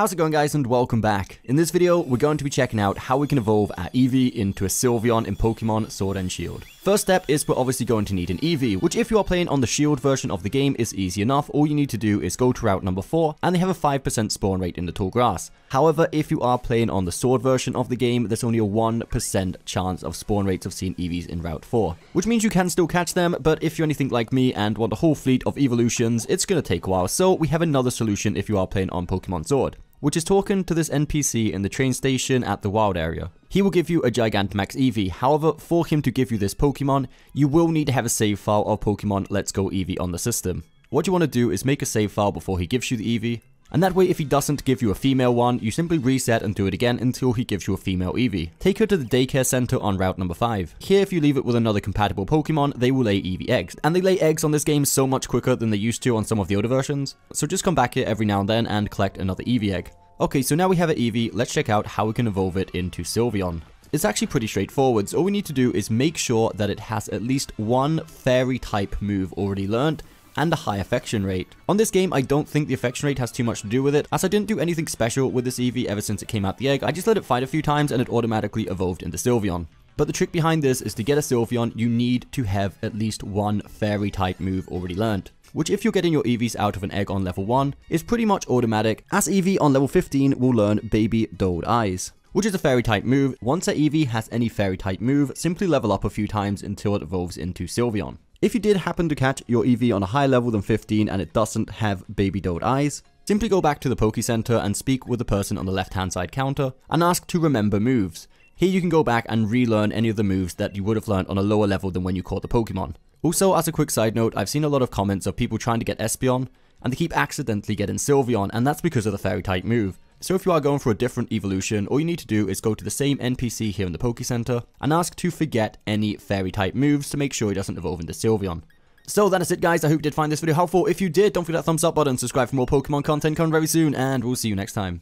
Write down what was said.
How's it going guys and welcome back. In this video, we're going to be checking out how we can evolve our Eevee into a Sylveon in Pokemon Sword and Shield. First step is we're obviously going to need an Eevee, which if you are playing on the Shield version of the game is easy enough. All you need to do is go to route number 4 and they have a 5% spawn rate in the tall grass. However, if you are playing on the Sword version of the game, there's only a 1% chance of spawn rates of seeing Eevees in route 4. Which means you can still catch them, but if you're anything like me and want a whole fleet of evolutions, it's gonna take a while. So we have another solution if you are playing on Pokemon Sword which is talking to this NPC in the train station at the wild area. He will give you a Gigantamax Eevee, however, for him to give you this Pokemon, you will need to have a save file of Pokemon Let's Go Eevee on the system. What you want to do is make a save file before he gives you the Eevee, and that way if he doesn't give you a female one, you simply reset and do it again until he gives you a female Eevee. Take her to the daycare center on route number 5. Here if you leave it with another compatible Pokemon, they will lay Eevee eggs. And they lay eggs on this game so much quicker than they used to on some of the older versions. So just come back here every now and then and collect another Eevee egg. Okay, so now we have an Eevee, let's check out how we can evolve it into Sylveon. It's actually pretty straightforward, so all we need to do is make sure that it has at least one fairy type move already learned, and a high affection rate. On this game, I don't think the affection rate has too much to do with it, as I didn't do anything special with this Eevee ever since it came out the egg, I just let it fight a few times and it automatically evolved into Sylveon. But the trick behind this is to get a Sylveon, you need to have at least one fairy type move already learned which if you're getting your Eevees out of an egg on level 1, is pretty much automatic, as Eevee on level 15 will learn Baby Dolled Eyes which is a fairy type move. Once a Eevee has any fairy type move, simply level up a few times until it evolves into Sylveon. If you did happen to catch your Eevee on a higher level than 15 and it doesn't have Baby-Doll Eyes, simply go back to the Poke Center and speak with the person on the left hand side counter and ask to remember moves. Here you can go back and relearn any of the moves that you would have learned on a lower level than when you caught the Pokemon. Also, as a quick side note, I've seen a lot of comments of people trying to get Espeon, and they keep accidentally getting Sylveon, and that's because of the Fairy type move. So if you are going for a different evolution, all you need to do is go to the same NPC here in the Poke Center, and ask to forget any Fairy type moves to make sure he doesn't evolve into Sylveon. So that is it guys, I hope you did find this video helpful. If you did, don't forget that thumbs up button, subscribe for more Pokemon content coming very soon, and we'll see you next time.